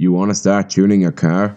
You want to start tuning your car?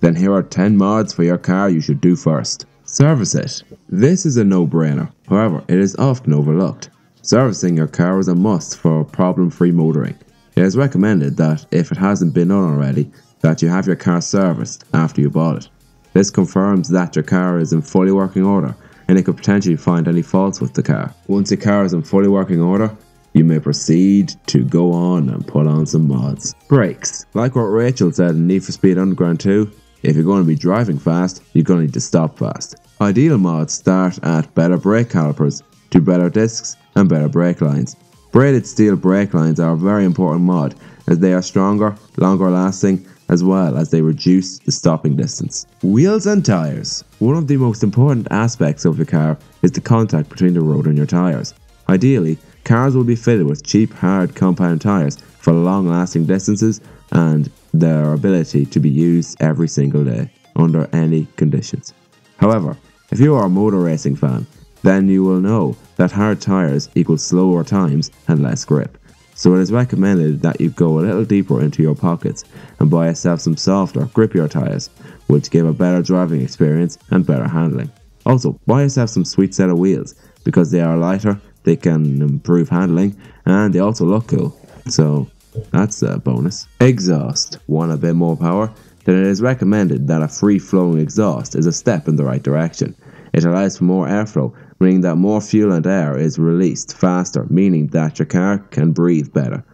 Then here are 10 mods for your car you should do first. Service it. This is a no-brainer, however it is often overlooked. Servicing your car is a must for problem-free motoring. It is recommended that if it hasn't been done already, that you have your car serviced after you bought it. This confirms that your car is in fully working order and it could potentially find any faults with the car. Once your car is in fully working order, you may proceed to go on and put on some mods. Brakes. Like what Rachel said in Need for Speed Underground 2, if you're going to be driving fast, you're going to need to stop fast. Ideal mods start at better brake calipers, to better discs, and better brake lines. Braided steel brake lines are a very important mod as they are stronger, longer lasting, as well as they reduce the stopping distance. Wheels and tyres. One of the most important aspects of your car is the contact between the road and your tyres. Ideally, Cars will be fitted with cheap, hard compound tyres for long lasting distances and their ability to be used every single day under any conditions. However, if you are a motor racing fan, then you will know that hard tyres equal slower times and less grip. So it is recommended that you go a little deeper into your pockets and buy yourself some softer, grippier tyres, which give a better driving experience and better handling. Also, buy yourself some sweet set of wheels because they are lighter they can improve handling, and they also look cool. So that's a bonus. Exhaust. Want a bit more power? Then it is recommended that a free flowing exhaust is a step in the right direction. It allows for more airflow, meaning that more fuel and air is released faster, meaning that your car can breathe better.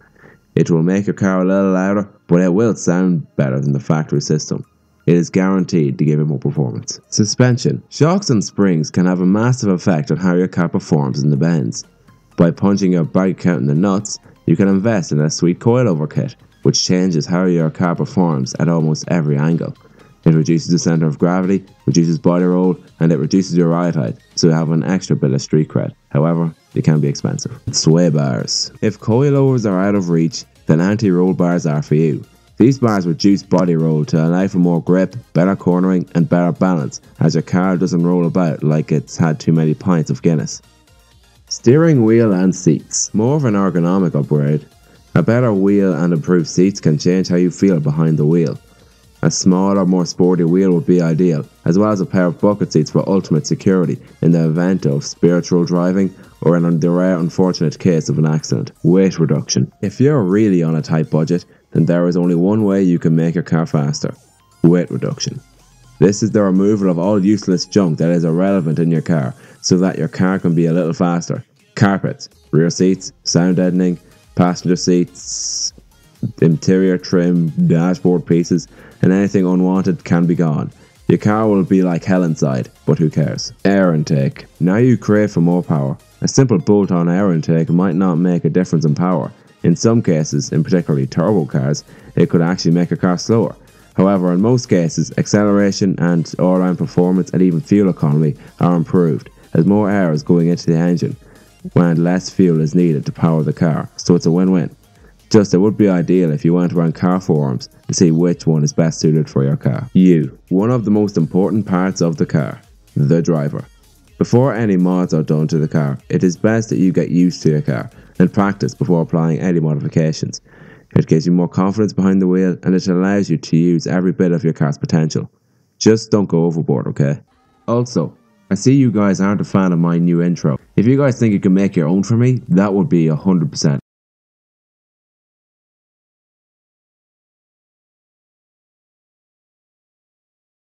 It will make your car a little louder, but it will sound better than the factory system. It is guaranteed to give it more performance. Suspension. Shocks and springs can have a massive effect on how your car performs in the bends. By punching your bike count in the nuts, you can invest in a sweet coilover kit, which changes how your car performs at almost every angle. It reduces the center of gravity, reduces body roll, and it reduces your ride height, so you have an extra bit of street cred. However, they can be expensive. Sway bars. If coilovers are out of reach, then anti-roll bars are for you. These bars reduce body roll to allow for more grip, better cornering, and better balance as your car doesn't roll about like it's had too many pints of Guinness. Steering wheel and seats. More of an ergonomic upgrade. A better wheel and improved seats can change how you feel behind the wheel. A smaller, more sporty wheel would be ideal, as well as a pair of bucket seats for ultimate security in the event of spiritual driving or in the rare unfortunate case of an accident. Weight reduction. If you're really on a tight budget, then there is only one way you can make your car faster weight reduction. This is the removal of all useless junk that is irrelevant in your car so that your car can be a little faster. Carpets, rear seats, sound deadening, passenger seats, interior trim, dashboard pieces, and anything unwanted can be gone. Your car will be like hell inside, but who cares? Air intake. Now you crave for more power. A simple bolt on air intake might not make a difference in power, in some cases, in particularly turbo cars, it could actually make a car slower. However, in most cases, acceleration and all-round performance and even fuel economy are improved as more air is going into the engine when less fuel is needed to power the car, so it's a win-win. Just it would be ideal if you went around car forums to see which one is best suited for your car. You, one of the most important parts of the car, the driver. Before any mods are done to the car, it is best that you get used to your car and practice before applying any modifications. It gives you more confidence behind the wheel and it allows you to use every bit of your car's potential. Just don't go overboard, okay? Also, I see you guys aren't a fan of my new intro. If you guys think you can make your own for me, that would be 100%.